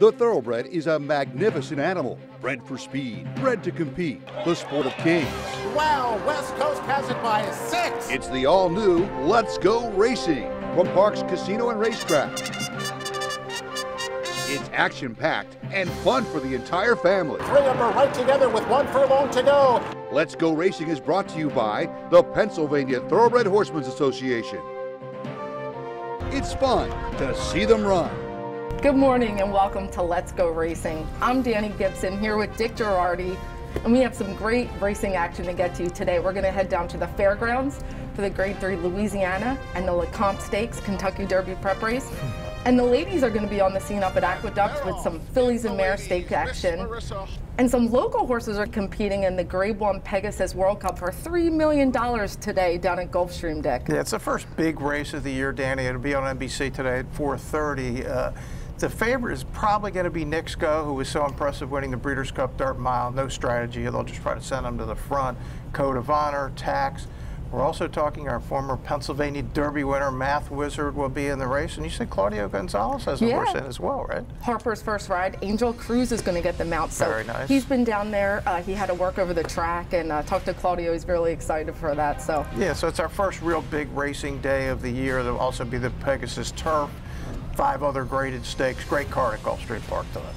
The thoroughbred is a magnificent animal, bred for speed, bred to compete, the sport of kings. Wow, West Coast has it by a six. It's the all new Let's Go Racing from Parx Casino and Racetrack. It's action packed and fun for the entire family. Three of them are right together with one furlong to go. Let's Go Racing is brought to you by the Pennsylvania Thoroughbred Horsemen's Association. It's fun to see them run. Good morning and welcome to Let's Go Racing. I'm Danny Gibson here with Dick Jerardi, and we have some great racing action to get to today. We're going to head down to the fairgrounds for the Grade 3 Louisiana and the Lecomte Stakes Kentucky Derby prep race. And the ladies are going to be on the scene up at Aqueduct with some fillies and mare stake action. And some local horses are competing in the Grade 1 Pegasus World Cup for $3 million today down at Gulfstream, Dick. Yeah, it's the first big race of the year, Danny. It'll be on NBC today at 4.30. Uh, the favorite is probably going to be Go, who was so impressive winning the Breeders' Cup Dirt Mile. No strategy. They'll just try to send them to the front. Code of Honor, Tax. We're also talking our former Pennsylvania Derby winner, Math Wizard, will be in the race. And you said Claudio Gonzalez has a Yeah. horse in as well, right? Harper's first ride, Angel Cruz is going to get the mount. So Very nice. he's been down there. Uh, he had to work over the track and uh, talked to Claudio. He's really excited for that. So Yeah, so it's our first real big racing day of the year. There'll also be the Pegasus Turf, five other graded stakes. Great card at Gulfstream Park tonight.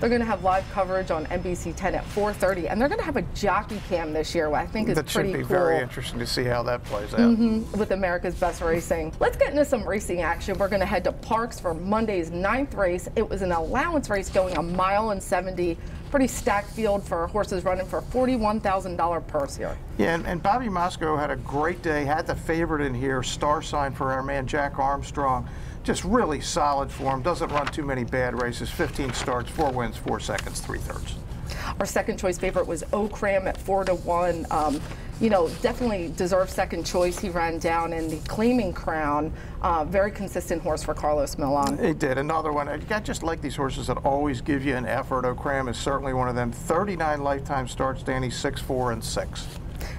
they're going to have live coverage on NBC 10 at 4:30, and they're going to have a jockey cam this year. I think is That should be cool. very interesting to see how that plays out. Mm-hmm, with America's Best Racing. Let's get into some racing action. We're going to head to Parx for Monday's ninth race. It was an allowance race going a mile and 70. Pretty stacked field for horses running for $41,000 purse here. Yeah, and, and Bobby Moscow had a great day. Had the favorite in here, star sign for our man Jack Armstrong. Just really solid form. Doesn't run too many bad races. 15 starts, four wins, four seconds, three thirds. Our second choice favorite was Okram at four to one. Um, you know, definitely deserved second choice. He ran down in the claiming crown. Uh, very consistent horse for Carlos Milan. He did. Another one. I just like these horses that always give you an effort. Okram is certainly one of them. 39 lifetime starts, Danny, 6, 4, and 6.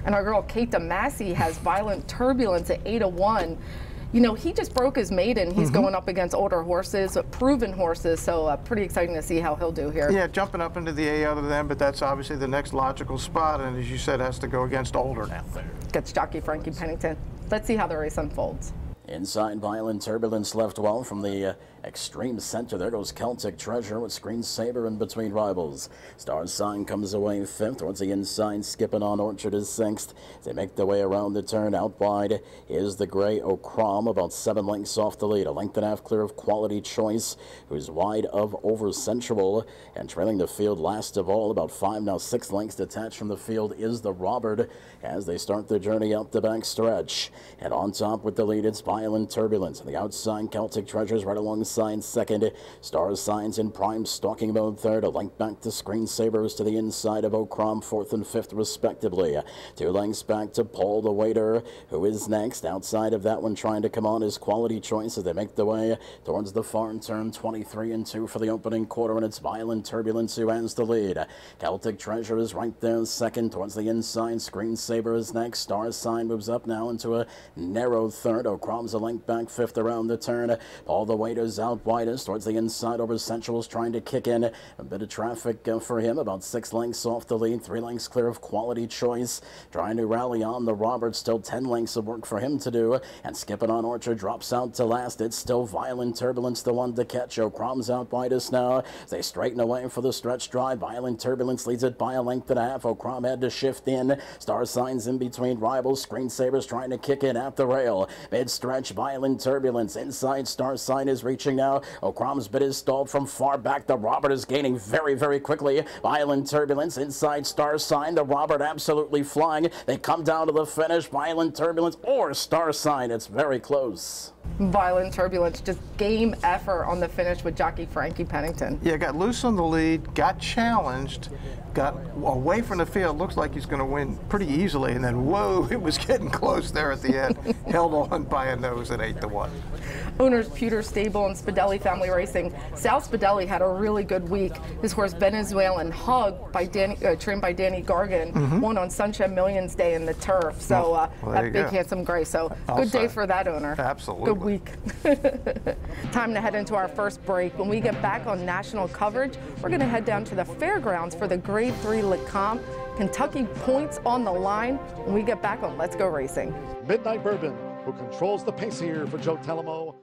And our girl Kate DeMasi has violent turbulence at 8 to 1. You know, he just broke his maiden. He's Mm-hmm. going up against older horses, uh, proven horses, so uh, pretty exciting to see how he'll do here. Yeah, jumping up into the A out of them, but that's obviously the next logical spot. And as you said, has to go against older now. Gets jockey Frankie Pennington. Let's see how the race unfolds. Inside violent turbulence left well from the uh, extreme center. There goes Celtic Treasure with Screen Saber in between rivals. Star Sign comes away fifth towards the inside. Skipping on Orchard is sixth. They make their way around the turn. Out wide is the gray O'Crom, about seven lengths off the lead. A length and a half clear of Quality Choice, who's wide of Over Central. And trailing the field last of all, about five, now six lengths detached from the field, is the Robert as they start their journey up the back stretch. And on top with the lead, it's Violent Turbulence. On the outside, Celtic Treasures right alongside second. Star Signs in prime, stalking mode third. A length back to Screensavers to the inside of O'Crom, fourth and fifth respectively. Two lengths back to Paul the Waiter, who is next. Outside of that one, trying to come on is Quality Choice as they make their way towards the far turn. 23 and 2 for the opening quarter, and it's Violent Turbulence who has the lead. Celtic Treasure is right there second towards the inside. Screen Saber is next. Star Sign moves up now into a narrow third. A length back fifth around the turn. All the waiters out widest towards the inside over Central's trying to kick in. A bit of traffic uh, for him, about six lengths off the lead, three lengths clear of quality choice. Trying to rally on the Roberts, still 10 lengths of work for him to do. And skipping on Orchard drops out to last. It's still Violent Turbulence, the one to catch. O'Crom's out widest now. They straighten away for the stretch drive. Violent Turbulence leads it by a length and a half. O'Crom had to shift in. Star signs in between rivals. Screensavers trying to kick in at the rail. Mid stretch, Violent Turbulence. Inside, Star sign is reaching now. O'Crom's bit is stalled from far back. The Robert is gaining very, very quickly. Violent Turbulence inside Star sign. The Robert absolutely flying. They come down to the finish. Violent Turbulence or Star sign. It's very close. Violent turbulence, just game effort on the finish with jockey Frankie Pennington. Yeah, got loose on the lead, got challenged, got away from the field. Looks like he's going to win pretty easily, and then whoa, it was getting close there at the end. Held on by a nose at eight to one. Owners Pewter Stable and Spadelli Family Racing. Sal Spadelli had a really good week. His horse Venezuelan Hug, by Danny, uh, trained by Danny Gargan, won on Sunshine Millions Day in the turf. So uh. Well, that big go. handsome gray. So I'll good day for that owner. Absolutely. good week. Time to head into our first break. When we get back on national coverage, we're going to head down to the fairgrounds for the Grade 3 Lecomte. Kentucky points on the line when we get back on Let's Go Racing. Midnight Bourbon, who controls the pace here for Joe Talamo.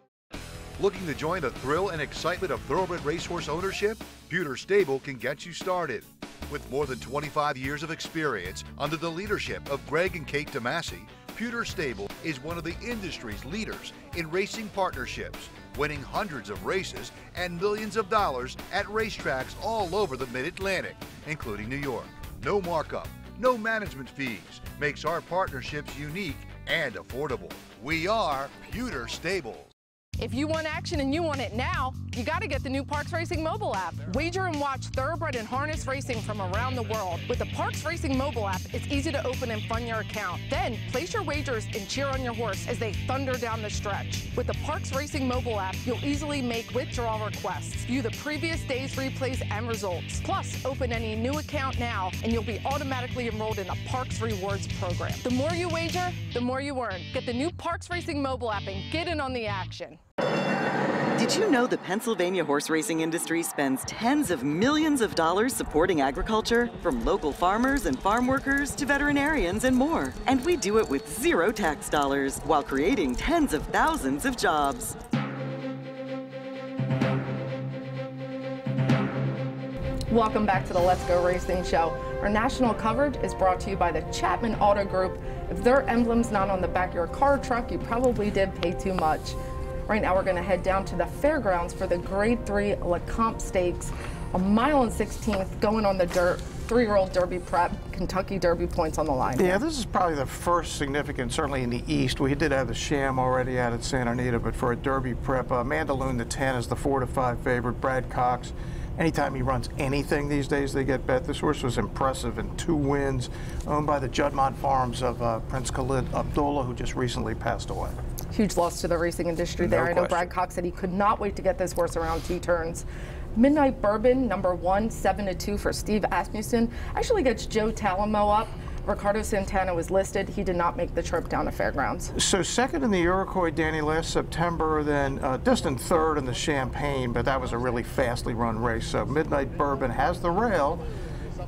Looking to join the thrill and excitement of thoroughbred racehorse ownership? Pewter Stable can get you started. With more than 25 years of experience under the leadership of Greg and Kate DeMasi, Pewter Stable is one of the industry's leaders in racing partnerships, winning hundreds of races and millions of dollars at racetracks all over the Mid Atlantic, including New York. No markup, no management fees makes our partnerships unique and affordable. We are Pewter Stable. If you want action and you want it now, you got to get the new Parx Racing mobile app. Wager and watch thoroughbred and harness racing from around the world. With the Parx Racing mobile app, it's easy to open and fund your account. Then place your wagers and cheer on your horse as they thunder down the stretch. With the Parx Racing mobile app, you'll easily make withdrawal requests, view the previous day's replays and results. Plus, open any new account now and you'll be automatically enrolled in the Parx Rewards program. The more you wager, the more you earn. Get the new Parx Racing mobile app and get in on the action. Did you know the Pennsylvania horse racing industry spends tens of millions of dollars supporting agriculture? From local farmers and farm workers to veterinarians and more. And we do it with zero tax dollars while creating tens of thousands of jobs. Welcome back to the Let's Go Racing Show. Our national coverage is brought to you by the Chapman Auto Group. If their emblem's not on the back of your car truck, you probably did pay too much. Right now we're going to head down to the fairgrounds for the Grade 3 Lecomte Stakes. A mile and 16th going on the dirt. Three-year-old Derby prep, Kentucky Derby points on the line. Yeah, this is probably the first significant, certainly in the East. We did have the Sham already out at Santa Anita, but for a Derby prep, uh, Mandaloun the 10 is the 4 to 5 favorite. Brad Cox, anytime he runs anything these days, they get bet. This horse was impressive in two wins, owned by the Juddmonte Farms of uh, Prince Khalid Abdullah, who just recently passed away. Huge loss to the racing industry No there. I know. Brad Cox said he could not wait to get this horse around T turns. Midnight Bourbon, number one, seven to two for Steve Asmussen, actually gets Joe Talamo up. Ricardo Santana was listed. He did not make the trip down to Fairgrounds. So second in the Iroquois, Danny, last September, then uh, distant third in the Champagne, but that was a really fastly run race. So Midnight Bourbon has the rail.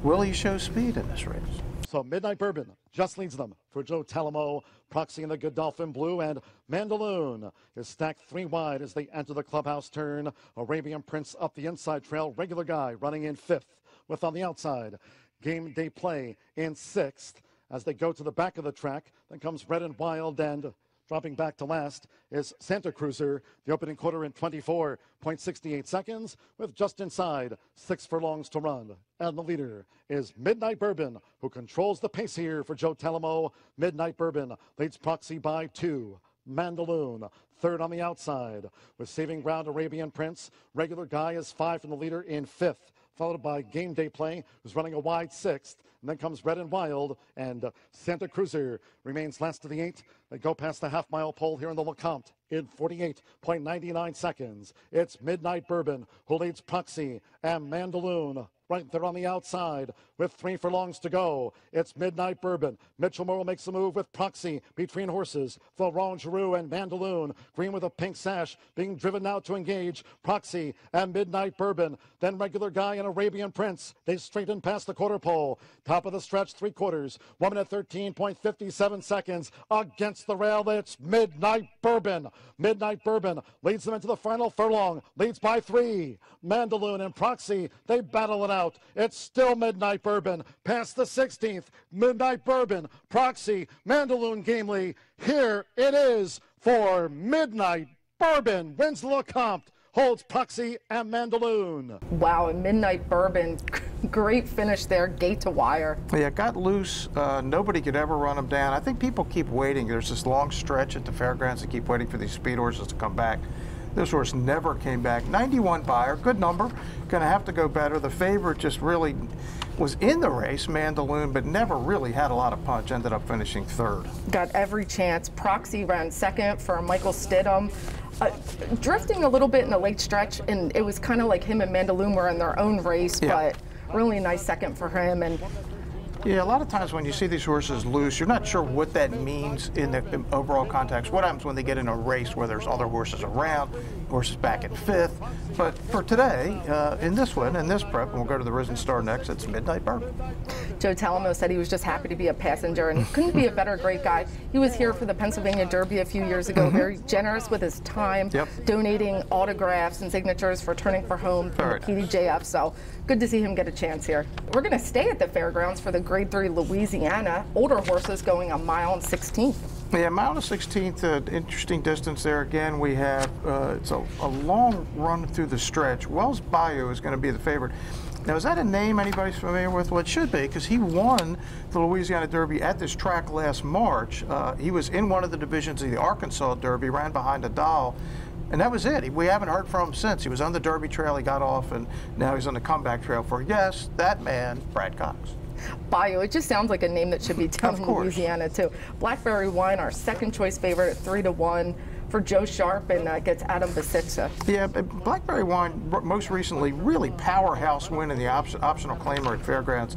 Will he show speed in this race? So Midnight Bourbon just leads them for Joe Talamo, Proxy in the Godolphin Blue, and Mandaloun is stacked three wide as they enter the clubhouse turn. Arabian Prince up the inside trail, regular guy running in fifth, with on the outside game day play in sixth. As they go to the back of the track, then comes Red and Wild and Dropping back to last is Santa Cruiser, the opening quarter in 24.68 seconds, with just inside six furlongs to run. And the leader is Midnight Bourbon, who controls the pace here for Joe Talamo. Midnight Bourbon leads Proxy by two. Mandaloun, third on the outside, with saving ground Arabian Prince. Regular guy is five from the leader in fifth followed by Game Day Play, who's running a wide sixth. And then comes Red and Wild, and uh, Santa Cruiser remains last of the eight. They go past the half mile pole here in the Lecomte in 48.99 seconds. It's Midnight Bourbon who leads Proxy and Mandaloun right there on the outside with three furlongs to go. It's Midnight Bourbon. Mitchell Murrill makes a move with Proxy between horses. Florent Geroux and Mandaloun. Green with a pink sash being driven now to engage Proxy and Midnight Bourbon. Then regular guy and Arabian Prince. They straighten past the quarter pole. Top of the stretch, three quarters. One minute 13.57 seconds against the rail. It's Midnight Bourbon. Midnight Bourbon leads them into the final furlong. Leads by three. Mandaloun and Proxy, they battle it out. It's still Midnight Bourbon. Past the 16th. Midnight Bourbon, Proxy, Mandaloun Gamely. Here it is for Midnight Bourbon. Wins the Lecomte. Holds Proxy and Mandaloun. Wow, and Midnight Bourbon, great finish there, gate to wire. Yeah, it got loose. Uh, nobody could ever run him down. I think people keep waiting. There's this long stretch at the fairgrounds. They keep waiting for these speed horses to come back. This horse never came back. 91 Beyer, good number. Going to have to go better. The favorite just really was in the race, Mandaloun, but never really had a lot of punch. Ended up finishing third. Got every chance. Proxy ran second for Michael Stidham. Uh, drifting a little bit in the late stretch, and it was kind of like him and Mandaloun were in their own race, Yeah. but really nice second for him. And Yeah, a lot of times when you see these horses loose, you're not sure what that means in the overall context. What happens when they get in a race where there's other horses around, horses back in fifth? But for today, uh, in this one, in this prep, and we'll go to the Risen Star next, it's Midnight Bourbon. Joe Talamo said he was just happy to be a passenger and couldn't be a better great guy. He was here for the Pennsylvania Derby a few years ago, mm -hmm. very generous with his time, yep. donating autographs and signatures for Turning for Home from the PDJF. So good to see him get a chance here. We're going to stay at the fairgrounds for the Grade 3 Louisiana. Older horses going a mile and 16th. Yeah, a mile and 16th, uh, interesting distance there. Again, we have, uh, it's a, a long run through the stretch. Wells Bayou is going to be the favorite. Now, is that a name anybody's familiar with? Well, it should be, because he won the Louisiana Derby at this track last March. Uh, he was in one of the divisions of the Arkansas Derby, ran behind Nadal, and that was it. We haven't heard from him since. He was on the Derby trail, he got off, and now he's on the comeback trail for, yes, that man, Brad Cox. Bayou. It just sounds like a name that should be down in Louisiana too. Blackberry Wine, our second choice favorite at three to one for Joe Sharp and uh, gets Adam Beschizza. Yeah, Blackberry Wine most recently really powerhouse win in the op optional claimer at Fairgrounds.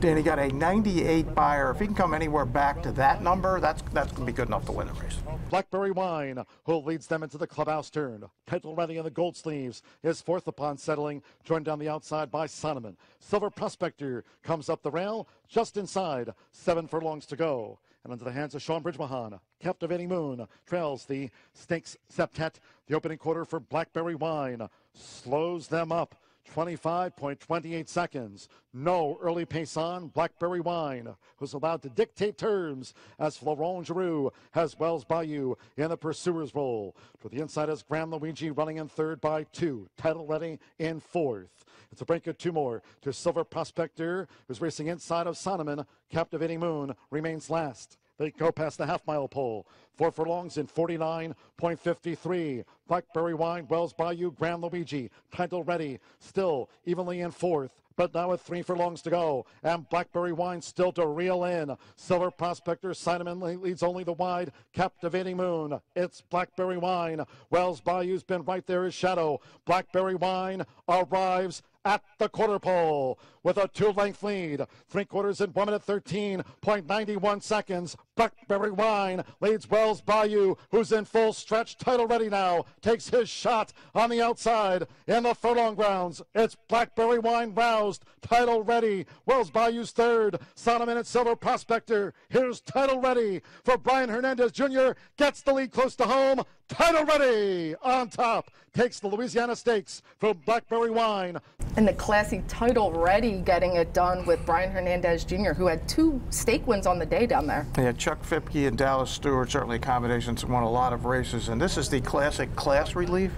Danny got a 98 Beyer. If he can come anywhere back to that number, that's that's going to be good enough to win the race. Blackberry Wine, who leads them into the clubhouse turn. Title ready in the gold sleeves, is fourth upon settling, joined down the outside by Sonneman. Silver Prospector comes up the rail, just inside, seven furlongs to go and under the hands of Shaun Bridgmohan. Captivating Moon trails the Stakes Septet. The opening quarter for Blackberry Wine slows them up. 25.28 seconds. No early pace on Blackberry Wine, who's allowed to dictate terms as Florent Geroux has Wells Bayou in the pursuer's role. To the inside is Grand Luigi running in third by two. Title ready in fourth. It's a break of two more to Silver Prospector, who's racing inside of Sonneman. Captivating Moon remains last. They go past the half mile pole. Four furlongs in 49.53. Blackberry Wine, Wells Bayou, Grand Luigi. Title ready. Still evenly in fourth but now with three furlongs to go. And Blackberry Wine still to reel in. Silver Prospector, Simon leads only the wide. Captivating Moon. It's Blackberry Wine. Wells Bayou's been right there as shadow. Blackberry Wine arrives at the quarter pole with a two length lead. Three quarters in 1 minute 13.91 seconds. Blackberry Wine leads Wells Bayou, who's in full stretch, title ready now, takes his shot on the outside in the furlong grounds. It's Blackberry Wine roused, title ready. Wells Bayou's third. Sonneman at Silver Prospector. Here's title ready for Brian Hernandez Jr. Gets the lead close to home. Title ready on top. Takes the Louisiana Stakes from Blackberry Wine. And the classy title ready getting it done with Brian Hernandez Jr., who had two stake wins on the day down there. Yeah, Chuck Fipke and Dallas Stewart, certainly combinations, won a lot of races. And this is the classic class relief.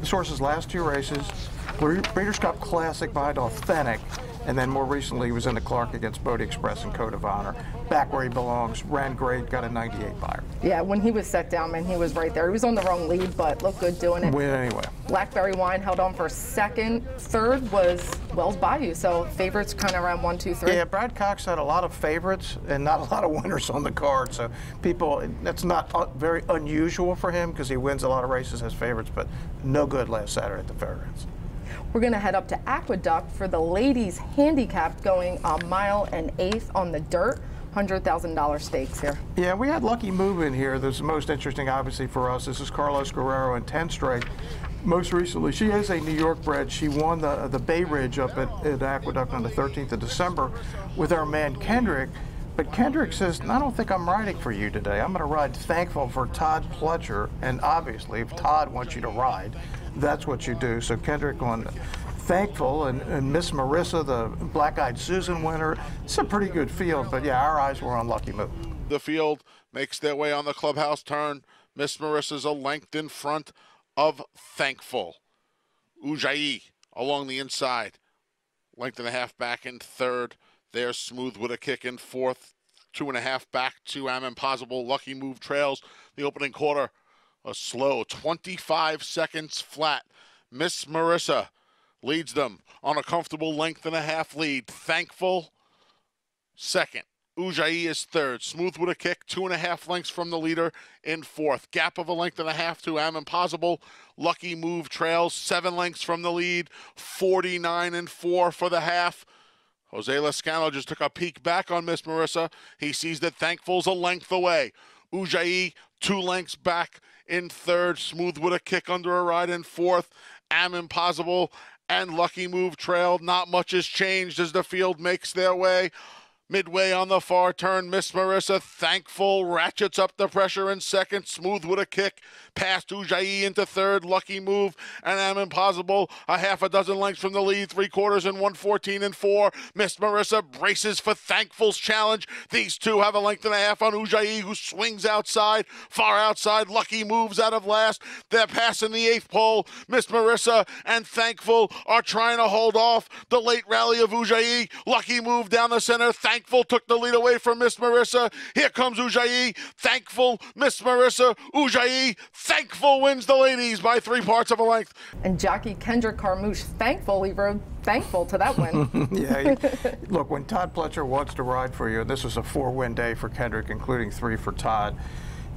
This horse's last two races, Breeders' Cup Classic behind Authentic, and then more recently he was in the Clark against Bodie Express and Code of Honor. Back where he belongs, ran great, got a 98 Beyer. Yeah, when he was set down, man, he was right there. He was on the wrong lead, but looked good doing it. Win anyway. Blackberry Wine held on for second. Third was Wells Bayou, so favorites kind of around one, two, three. Yeah, Brad Cox had a lot of favorites and not a lot of winners on the card, so people, that's not very unusual for him because he wins a lot of races as favorites, but no good last Saturday at the Fairgrounds. We're going to head up to Aqueduct for the ladies handicapped going a mile and eighth on the dirt. $100,000 stakes here. Yeah, we had Lucky Move in here. This is most interesting, obviously, for us. This is Carlos Guerrero in 10 straight. Most recently, she is a New York bred. She won the, the Bay Ridge up at, at Aqueduct on the 13th of December with our man Kendrick. But Kendrick says, I don't think I'm riding for you today. I'm going to ride thankful for Todd Pletcher. And obviously, if Todd wants you to ride, that's what you do. So Kendrick on thankful and, and Miss Marissa, the Black Eyed Susan winner. It's a pretty good field, but yeah, our eyes were on Lucky Move. The field makes their way on the clubhouse turn. Miss Marissa's a length in front of Thankful. Ujai along the inside. Length and a half back in third. There, Smooth with a kick in fourth. Two and a half back to Am Impossible. Lucky Move trails the opening quarter a slow 25 seconds flat. Miss Marissa leads them on a comfortable length and a half lead. Thankful second. Ujai is third. Smooth with a kick, two and a half lengths from the leader in fourth. Gap of a length and a half to Am Impossible. Lucky Move trails seven lengths from the lead. 49 and four for the half. Jose Lezcano just took a peek back on Miss Marissa. He sees that Thankful's a length away. Ujai, two lengths back in third. Smooth with a kick under a ride in fourth. Am Impossible and Lucky Move trailed. Not much has changed as the field makes their way. Midway on the far turn, Miss Marissa, thankful, ratchets up the pressure in second, smooth with a kick, past Ujai into third, lucky move, and I'm Impossible, a half a dozen lengths from the lead, three quarters and 114 and four. Miss Marissa braces for Thankful's challenge. These two have a length and a half on Ujai, who swings outside, far outside, lucky moves out of last. They're passing the eighth pole. Miss Marissa and Thankful are trying to hold off the late rally of Ujai. Lucky move down the center. Thank Thankful took the lead away from Miss Marissa. Here comes Ujai. Thankful, Miss Marissa. Ujai. Thankful wins the ladies by three parts of a length. And jockey Kendrick Carmouche thankfully rode thankful to that win. yeah. look, when Todd Pletcher wants to ride for you, this was a four-win day for Kendrick, including three for Todd.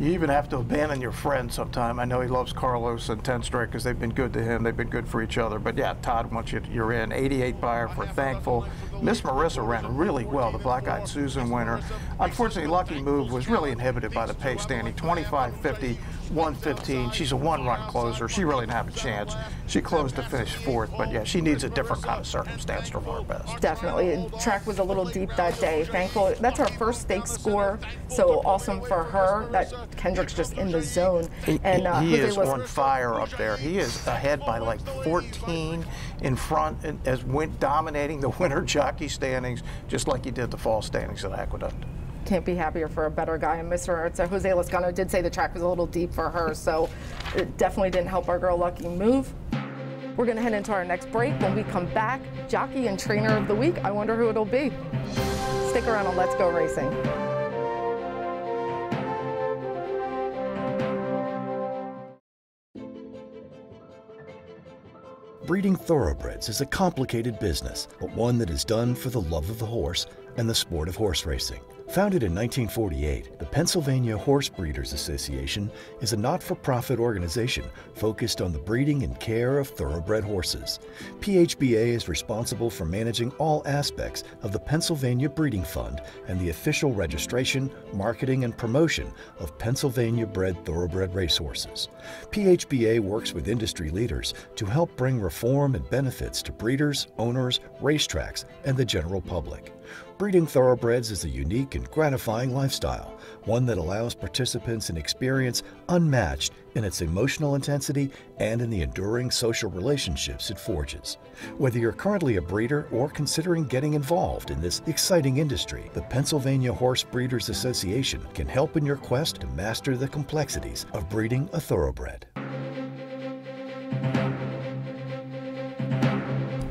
You even have to abandon your friend sometime. I know he loves Carlos and 10 Strike because they've been good to him. They've been good for each other. But yeah, Todd, once you, you're in, 88 Beyer for Thankful. Miss Marissa ran really well, the Black Eyed Susan winner. Unfortunately, Lucky Move was really inhibited by the pace, Danny. 25.50, 115. She's a one-run closer. She really didn't have a chance. She closed to finish fourth, but yeah, she needs a different kind of circumstance to run her best. Definitely. Track was a little deep that day. Thankful. That's her first stakes score, so awesome for her that Kendrick's just in the zone. And uh, he is on fire up there. He is ahead by like 14 in front as went dominating the winter jockey standings, just like he did the fall standings at Aqueduct can't be happier for a better guy. And Mr. So Jose Lezcano did say the track was a little deep for her, so it definitely didn't help our girl Lucky move. We're going to head into our next break. When we come back, jockey and trainer of the week. I wonder who it'll be. Stick around and let's go racing. Breeding thoroughbreds is a complicated business, but one that is done for the love of the horse and the sport of horse racing. Founded in 1948, the Pennsylvania Horse Breeders Association is a not-for-profit organization focused on the breeding and care of thoroughbred horses. PHBA is responsible for managing all aspects of the Pennsylvania Breeding Fund and the official registration, marketing, and promotion of Pennsylvania bred thoroughbred racehorses. PHBA works with industry leaders to help bring reform and benefits to breeders, owners, racetracks, and the general public. Breeding thoroughbreds is a unique and gratifying lifestyle, one that allows participants an experience unmatched in its emotional intensity and in the enduring social relationships it forges. Whether you're currently a breeder or considering getting involved in this exciting industry, the Pennsylvania Horse Breeders Association can help in your quest to master the complexities of breeding a thoroughbred.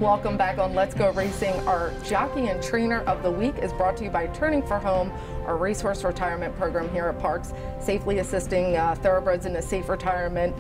Welcome back on Let's Go Racing. Our jockey and trainer of the week is brought to you by Turning for Home, our racehorse retirement program here at Parx, safely assisting uh, thoroughbreds in a safe retirement.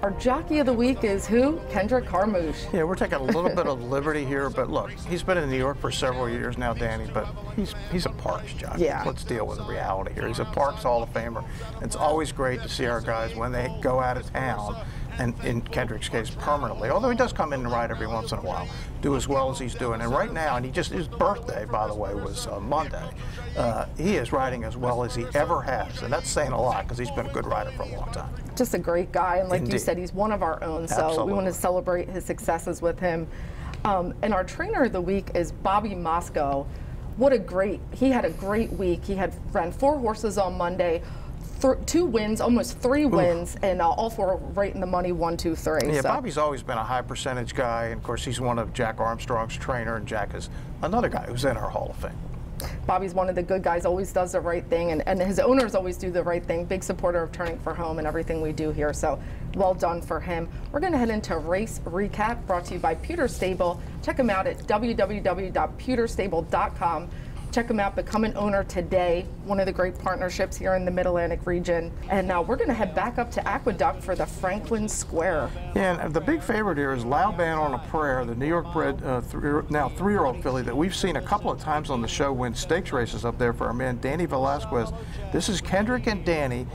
Our jockey of the week is who? Kendrick Carmouche. Yeah, we're taking a little bit of liberty here, but look, he's been in New York for several years now, Danny, but he's he's a Parx jockey. Yeah. Let's deal with the reality here. He's a Parx Hall of Famer. It's always great to see our guys when they go out of town and in Kendrick's case, permanently. Although he does come in and ride every once in a while, do as well as he's doing. And right now, and he just his birthday, by the way, was uh, Monday. Uh, he is riding as well as he ever has, and that's saying a lot because he's been a good rider for a long time. Just a great guy, and like Indeed. you said, he's one of our own. So Absolutely. we want to celebrate his successes with him. Um, and our trainer of the week is Bobby Moscow. What a great! He had a great week. He had ran four horses on Monday two wins, almost three Oof. wins, and uh, all four right in the money, one, two, three. Yeah, so. Bobby's always been a high percentage guy, and of course he's one of Jack Armstrong's trainer, and Jack is another guy who's in our Hall of Fame. Bobby's one of the good guys, always does the right thing, and, and his owners always do the right thing. Big supporter of Turning for Home and everything we do here, so well done for him. We're going to head into race recap brought to you by Pewter Stable. Check them out at www.pewterstable.com. Check them out. Become an owner today. One of the great partnerships here in the Mid Atlantic region. And now we're going to head back up to Aqueduct for the Franklin Square. Yeah, and the big favorite here is Laoban on a Prayer, the New York bred, uh, th now three year old filly that we've seen a couple of times on the show win stakes races up there for our man Danny Velazquez. This is Kendrick and Danny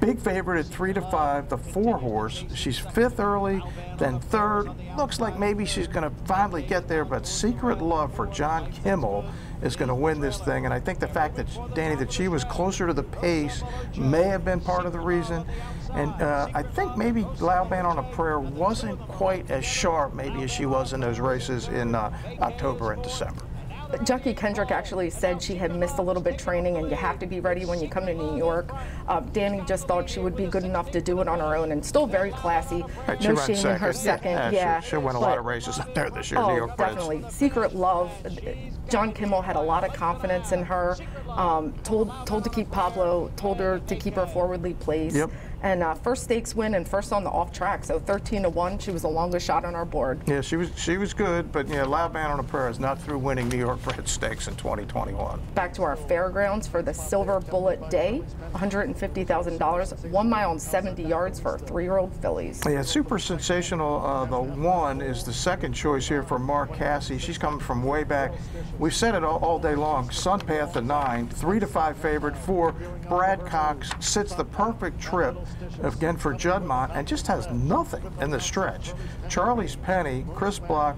Big favorite at three to five, the four horse. She's fifth early, then third. Looks like maybe she's going to finally get there, but Secret Love for John Kimmel is going to win this thing. And I think the fact that, Danny, that she was closer to the pace may have been part of the reason. And uh, I think maybe Laoban on a Prayer wasn't quite as sharp, maybe, as she was in those races in uh, October and December. Jackie Kendrick actually said she had missed a little bit training and you have to be ready when you come to New York. Uh, Danny just thought she would be good enough to do it on her own and still very classy. Right, no shame in her second. Yeah, yeah. She'll, she'll win a lot of races up there this year, oh, New York definitely. Secret Love. John Kimmel had a lot of confidence in her. Um, told told to keep Pablo, told her to keep her forwardly placed. Yep. And uh, first stakes win and first on the off track. So 13 to one, she was the longest shot on our board. Yeah, she was she was good, but yeah, Laoban on a Prayer is not through winning New York bred stakes in 2021. Back to our fairgrounds for the Silver Bullet Day, $150,000, one mile and 70 yards for three-year-old fillies. Yeah, super sensational. Uh, the one is the second choice here for Mark Casse. She's coming from way back. We've said it all, all day long. Sunpath the nine, three to five favorite. Four, Brad Cox sits the perfect trip again for Juddmonte and just has nothing in the stretch. Charlie's Penny, Chris Block,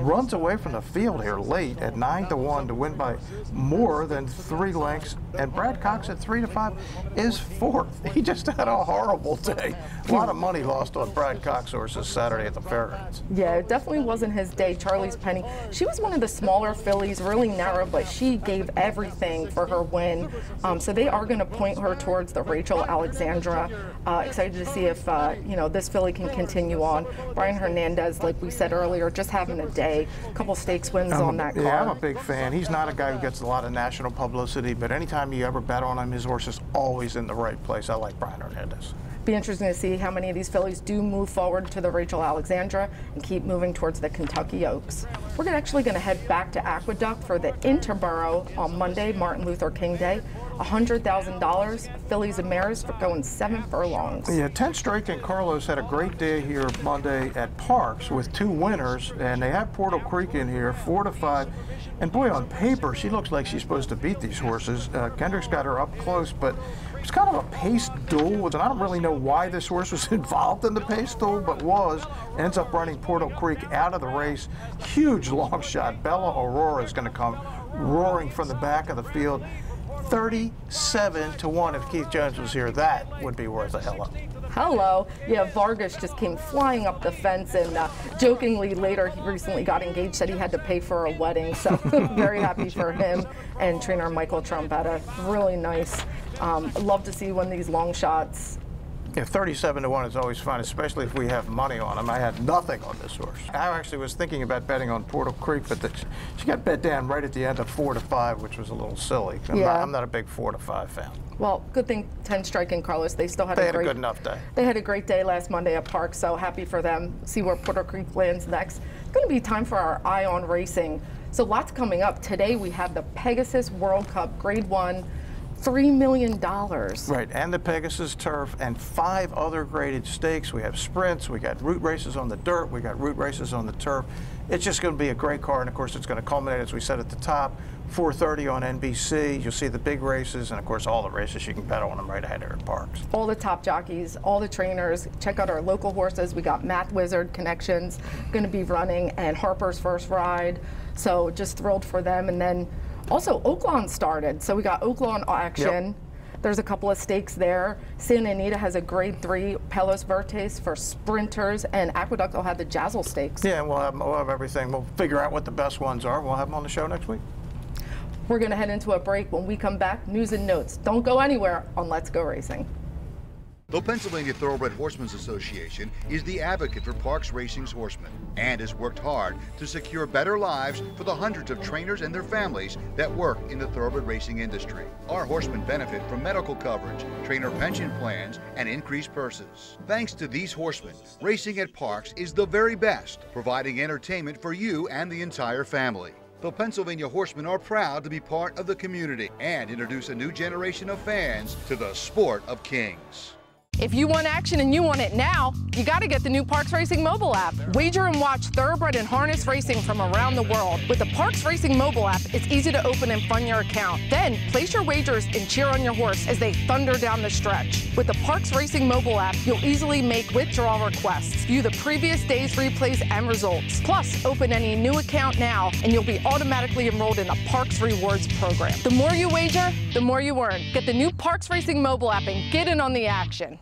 runs away from the field here late at 9 to 1 to win by more than three lengths. And Brad Cox at 3 to 5 is fourth. He just had a horrible day. A lot of money lost on Brad Cox horses Saturday at the fairgrounds. Yeah, it definitely wasn't his day. Charlie's Penny. She was one of the smaller fillies, really narrow, but she gave everything for her win. Um, so they are going to point her towards the Rachel Alexandra. Uh, excited to see if uh, you know this filly can continue on. Brian Hernandez, like we said earlier, just having a day. A couple stakes wins I'm on a- that car. Yeah, I'm a big fan. He's not a guy who gets a lot of national publicity, but anytime you ever bet on him, his horse is always in the right place. I like Brian Hernandez. Be interesting to see how many of these fillies do move forward to the Rachel Alexandra and keep moving towards the Kentucky Oaks. We're actually going to head back to Aqueduct for the Interborough on Monday, Martin Luther King Day. $100,000, fillies and mares for going seven furlongs. Yeah, 10 Strike and Carlos had a great day here Monday at Parx with two winners, and they have Portal Creek in here, four to five. And boy, on paper, she looks like she's supposed to beat these horses. Uh, Kendrick's got her up close, but it's kind of a pace duel. And I don't really know why this horse was involved in the pace duel, but was. Ends up running Portal Creek out of the race. Huge long shot. Bella Aurora is going to come roaring from the back of the field. 37 to 1 if Keith Jones was here. That would be worth a hello. Hello. Yeah, Vargas just came flying up the fence and uh, jokingly later he recently got engaged, said he had to pay for a wedding. So very happy for him and trainer Michael Trombetta. Really nice. Um, love to see one of these long shots. Yeah, 37 to 1 is always fun, especially if we have money on them. I had nothing on this horse. I actually was thinking about betting on Portal Creek, but the, she got bet down right at the end of 4 to 5, which was a little silly. I'm, Yeah. not, I'm not a big 4 to 5 fan. Well, good thing 10 Strike and Carlos, they still had They a had a great good enough day. They had a great day last Monday at Park, so happy for them. See where Portal Creek lands next. It's going to be time for our Eye on Racing. So lots coming up. Today we have the Pegasus World Cup Grade 1, $3 million. Right, and the Pegasus Turf and five other graded stakes. We have sprints, we got route races on the dirt, we got route races on the turf. It's just going to be a great car, and of course, it's going to culminate, as we said at the top, 4:30 on NBC. You'll see the big races, and of course, all the races you can bet on them right ahead here at Parx. all the top jockeys, all the trainers. Check out our local horses. We got Math Wizard Connections going to be running and Harper's First Ride. So just thrilled for them. And then also Oaklawn started. So we got Oaklawn action. There's a couple of stakes there. Santa Anita has a grade three Palos Verdes for sprinters, and Aqueduct will have the Jazil Stakes. Yeah, we'll have, we'll have everything. We'll figure out what the best ones are. We'll have them on the show next week. We're going to head into a break. When we come back, news and notes. Don't go anywhere on Let's Go Racing. The Pennsylvania Thoroughbred Horsemen's Association is the advocate for Parx Racing's horsemen and has worked hard to secure better lives for the hundreds of trainers and their families that work in the thoroughbred racing industry. Our horsemen benefit from medical coverage, trainer pension plans, and increased purses. Thanks to these horsemen, racing at Parx is the very best, providing entertainment for you and the entire family. The Pennsylvania Horsemen are proud to be part of the community and introduce a new generation of fans to the sport of kings. If you want action and you want it now, you got to get the new Parx Racing mobile app. Wager and watch thoroughbred and harness racing from around the world. With the Parx Racing mobile app, it's easy to open and fund your account. Then place your wagers and cheer on your horse as they thunder down the stretch. With the Parx Racing mobile app, you'll easily make withdrawal requests, view the previous day's replays and results. Plus, open any new account now and you'll be automatically enrolled in the Parx Rewards program. The more you wager, the more you earn. Get the new Parx Racing mobile app and get in on the action.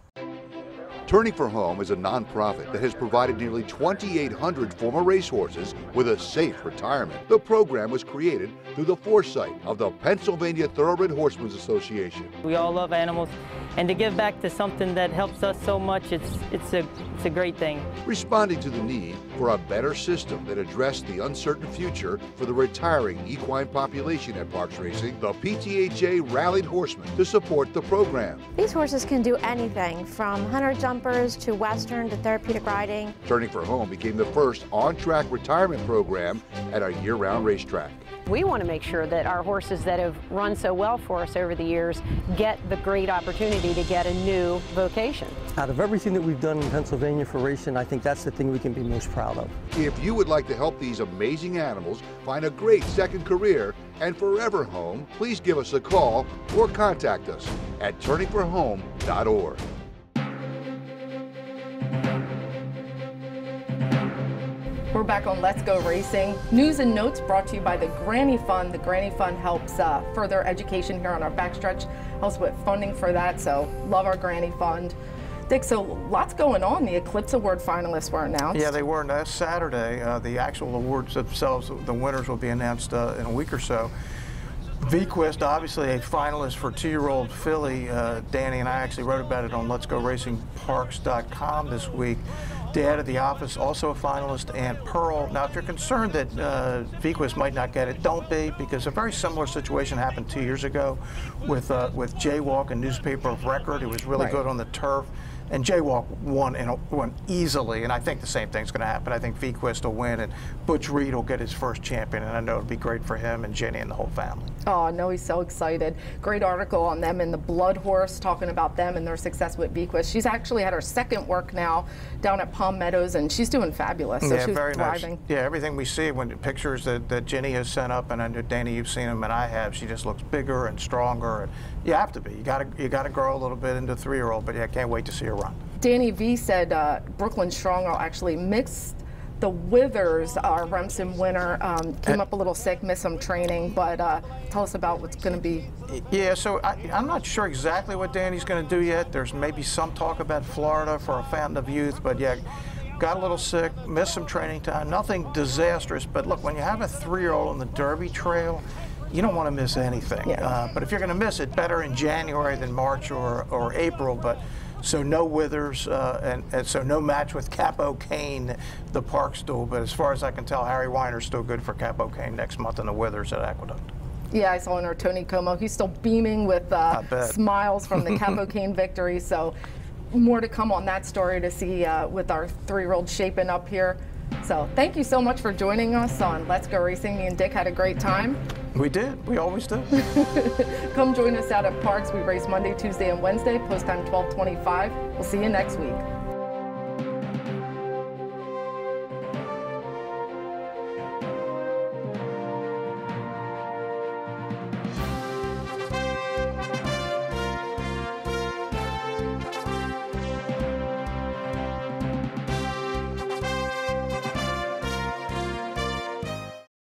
Turning for Home is a nonprofit that has provided nearly 2,800 former racehorses with a safe retirement. The program was created through the foresight of the Pennsylvania Thoroughbred Horsemen's Association. We all love animals, and to give back to something that helps us so much, it's, it's, a, it's a great thing. Responding to the need for a better system that addressed the uncertain future for the retiring equine population at Parx Racing, the PTHA rallied horsemen to support the program. These horses can do anything from hunter jumpers to Western to therapeutic riding. Turning for Home became the first on-track retirement program at a year-round racetrack. We want to make sure that our horses that have run so well for us over the years get the great opportunity to get a new vocation. Out of everything that we've done in Pennsylvania for racing, I think that's the thing we can be most proud of. If you would like to help these amazing animals find a great second career and forever home, please give us a call or contact us at turningforhome.org. We're back on Let's Go Racing. News and notes brought to you by the Granny Fund. The Granny Fund helps uh, further education here on our backstretch, helps with funding for that. So, love our Granny Fund. Dick, so lots going on. The Eclipse Award finalists were announced. Yeah, they were last Saturday. Uh, the actual awards themselves, the winners will be announced uh, in a week or so. Vequist, obviously a finalist for two-year-old filly. Uh, Danny and I actually wrote about it on Let's Go Racing Parx.com this week. Dad at the office, also a finalist, and Pearl. Now, if you're concerned that uh, Vequist might not get it, don't be, because a very similar situation happened two years ago with uh, with Jaywalk, a newspaper of record. It was really right. good on the turf. And Jaywalk won and won easily, and I think the same thing's going to happen. I think Vequist will win, and Butch Reid will get his first champion, and I know it'll be great for him and Jenny and the whole family. Oh, no, he's so excited. Great article on them and the Blood Horse, talking about them and their success with Vequist. She's actually had her second work now down at Palm Meadows, and she's doing fabulous. So yeah, she's very thriving. Nice. Yeah, everything we see, when the pictures that, that Jenny has sent up, and I know Danny, you've seen them, and I have, she just looks bigger and stronger. And you have to be. You got to you got to grow a little bit into three-year-old, but yeah, I can't wait to see her run. Danny V said uh, Brooklyn Strong actually mixed the Withers, our Remsen winner, um, came up a little sick, missed some training, but uh, tell us about what's going to be. Yeah, so I, am not sure exactly what Danny's going to do yet. There's maybe some talk about Florida for a fountain of youth, but yeah, got a little sick, missed some training time, nothing disastrous. But look, when you have a three-year-old on the Derby Trail, you don't want to miss anything. Yeah. Uh, but if you're going to miss it, better in January than March or, or April. But so no Withers, uh, and, and, so no match with Capo O'Kane, the park stool. But as far as I can tell, Harry Weiner's still good for Capo O'Kane next month in the Withers at Aqueduct. Yeah, I saw in our Tony Como. He's still beaming with uh, smiles from the Capo O'Kane victory. So more to come on that story to see uh, with our three-year-old shaping up here. So thank you so much for joining us on Let's Go Racing. Me and Dick had a great time. We did. We always do. Come join us out at Parx. We race Monday, Tuesday, and Wednesday. Post time 1225. We'll see you next week.